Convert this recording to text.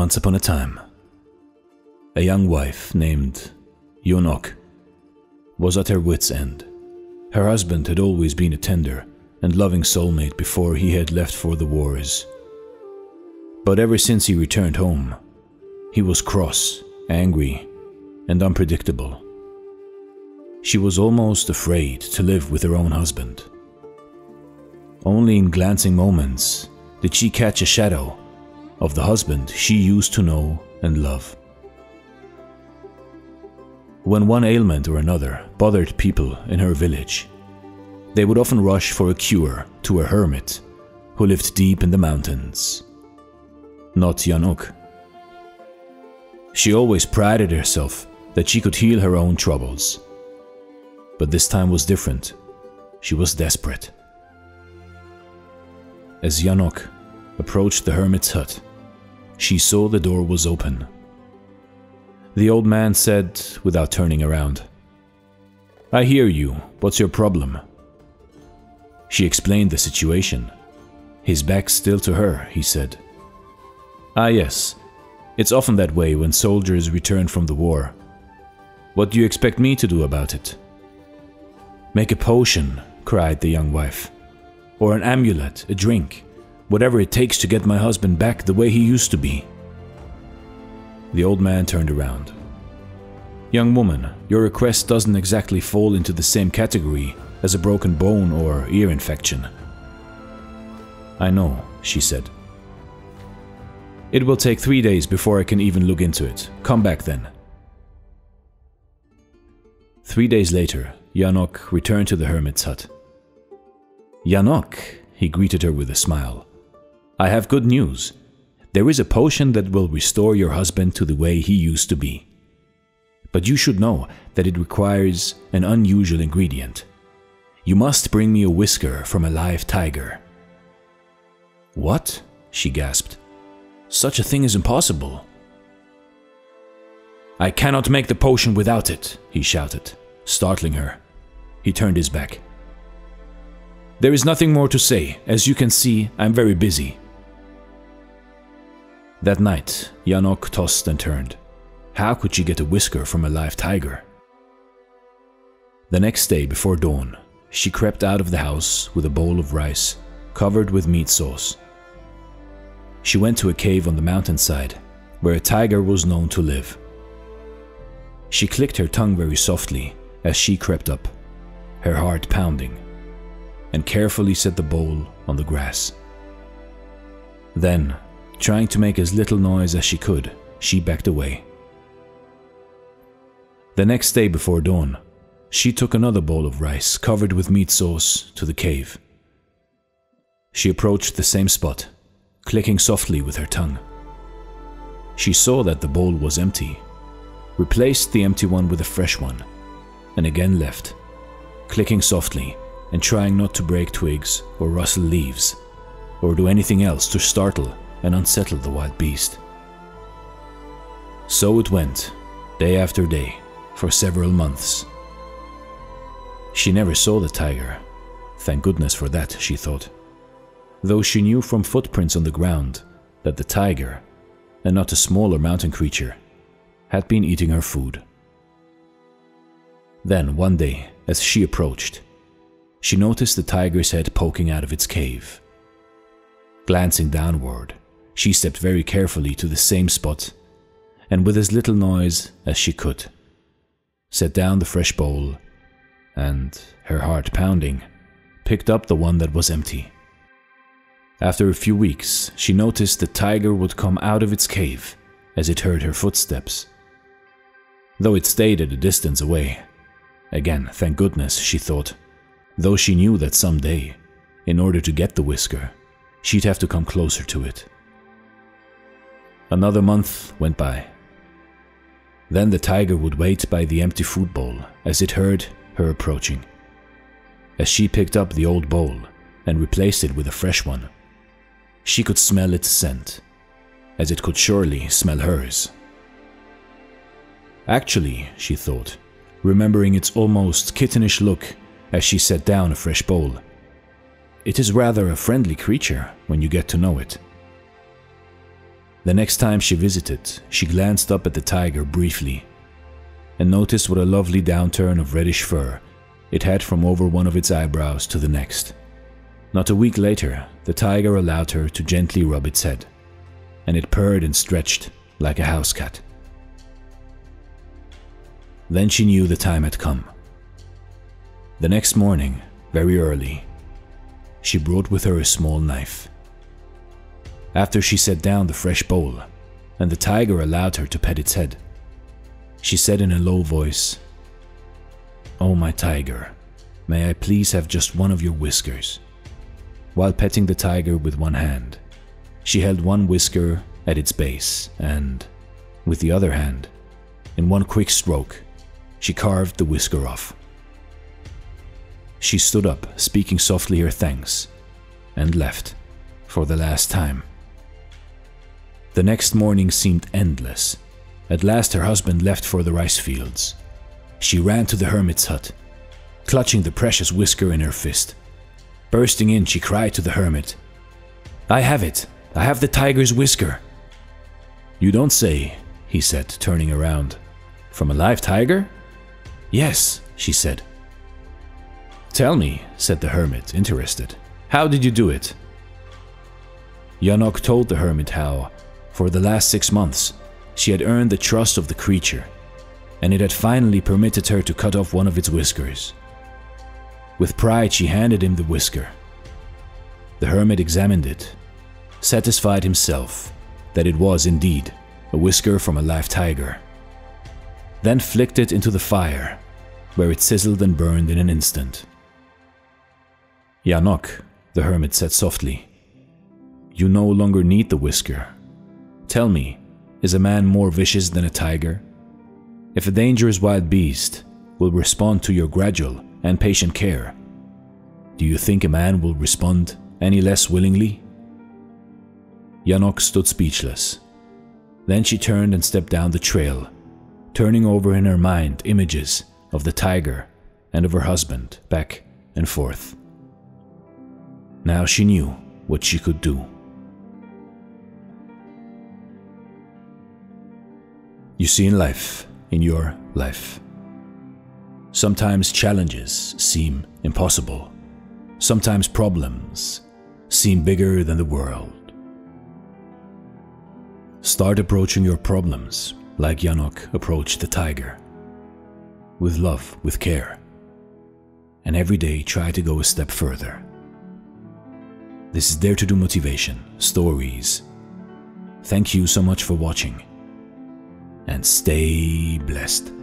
Once upon a time, a young wife named Yonok was at her wits' end. Her husband had always been a tender and loving soulmate before he had left for the wars. But ever since he returned home, he was cross, angry, and unpredictable. She was almost afraid to live with her own husband. Only in glancing moments did she catch a shadow of the husband she used to know and love. When one ailment or another bothered people in her village, they would often rush for a cure to a hermit who lived deep in the mountains. Not Yanok. She always prided herself that she could heal her own troubles. But this time was different. She was desperate. As Yanok approached the hermit's hut, she saw the door was open. The old man said without turning around, I hear you. What's your problem? She explained the situation. His back still to her, he said. Ah, yes. It's often that way when soldiers return from the war. What do you expect me to do about it? Make a potion, cried the young wife. Or an amulet, a drink whatever it takes to get my husband back the way he used to be. The old man turned around. Young woman, your request doesn't exactly fall into the same category as a broken bone or ear infection. I know, she said. It will take three days before I can even look into it. Come back then. Three days later, Yanok returned to the hermit's hut. Yanok, he greeted her with a smile. I have good news. There is a potion that will restore your husband to the way he used to be. But you should know that it requires an unusual ingredient. You must bring me a whisker from a live tiger. What? she gasped. Such a thing is impossible. I cannot make the potion without it, he shouted, startling her. He turned his back. There is nothing more to say. As you can see, I'm very busy. That night, Yanok tossed and turned. How could she get a whisker from a live tiger? The next day, before dawn, she crept out of the house with a bowl of rice covered with meat sauce. She went to a cave on the mountainside where a tiger was known to live. She clicked her tongue very softly as she crept up, her heart pounding, and carefully set the bowl on the grass. Then Trying to make as little noise as she could, she backed away. The next day before dawn, she took another bowl of rice covered with meat sauce to the cave. She approached the same spot, clicking softly with her tongue. She saw that the bowl was empty, replaced the empty one with a fresh one, and again left, clicking softly and trying not to break twigs or rustle leaves, or do anything else to startle and unsettle the wild beast. So it went, day after day, for several months. She never saw the tiger. Thank goodness for that, she thought. Though she knew from footprints on the ground that the tiger, and not a smaller mountain creature, had been eating her food. Then, one day, as she approached, she noticed the tiger's head poking out of its cave. Glancing downward, she stepped very carefully to the same spot, and with as little noise as she could, set down the fresh bowl, and, her heart pounding, picked up the one that was empty. After a few weeks, she noticed the tiger would come out of its cave as it heard her footsteps. Though it stayed at a distance away. Again, thank goodness, she thought, though she knew that someday, in order to get the whisker, she'd have to come closer to it. Another month went by. Then the tiger would wait by the empty food bowl as it heard her approaching. As she picked up the old bowl and replaced it with a fresh one, she could smell its scent, as it could surely smell hers. Actually, she thought, remembering its almost kittenish look as she set down a fresh bowl, it is rather a friendly creature when you get to know it. The next time she visited, she glanced up at the tiger briefly and noticed what a lovely downturn of reddish fur it had from over one of its eyebrows to the next. Not a week later, the tiger allowed her to gently rub its head, and it purred and stretched like a house cat. Then she knew the time had come. The next morning, very early, she brought with her a small knife. After she set down the fresh bowl, and the tiger allowed her to pet its head, she said in a low voice, Oh, my tiger, may I please have just one of your whiskers? While petting the tiger with one hand, she held one whisker at its base and, with the other hand, in one quick stroke, she carved the whisker off. She stood up, speaking softly her thanks, and left for the last time. The next morning seemed endless. At last, her husband left for the rice fields. She ran to the hermit's hut, clutching the precious whisker in her fist. Bursting in, she cried to the hermit, I have it! I have the tiger's whisker! You don't say, he said, turning around. From a live tiger? Yes, she said. Tell me, said the hermit, interested. How did you do it? Yanok told the hermit how, for the last six months, she had earned the trust of the creature, and it had finally permitted her to cut off one of its whiskers. With pride, she handed him the whisker. The hermit examined it, satisfied himself that it was indeed a whisker from a live tiger then flicked it into the fire, where it sizzled and burned in an instant. Yanok, the hermit said softly, you no longer need the whisker. Tell me, is a man more vicious than a tiger? If a dangerous wild beast will respond to your gradual and patient care, do you think a man will respond any less willingly? Yanok stood speechless. Then she turned and stepped down the trail turning over in her mind images of the tiger and of her husband back and forth. Now she knew what she could do. You see, in life, in your life, sometimes challenges seem impossible, sometimes problems seem bigger than the world. Start approaching your problems like Yanok approached the tiger. With love, with care. And every day try to go a step further. This is Dare to Do Motivation, Stories. Thank you so much for watching. And stay blessed.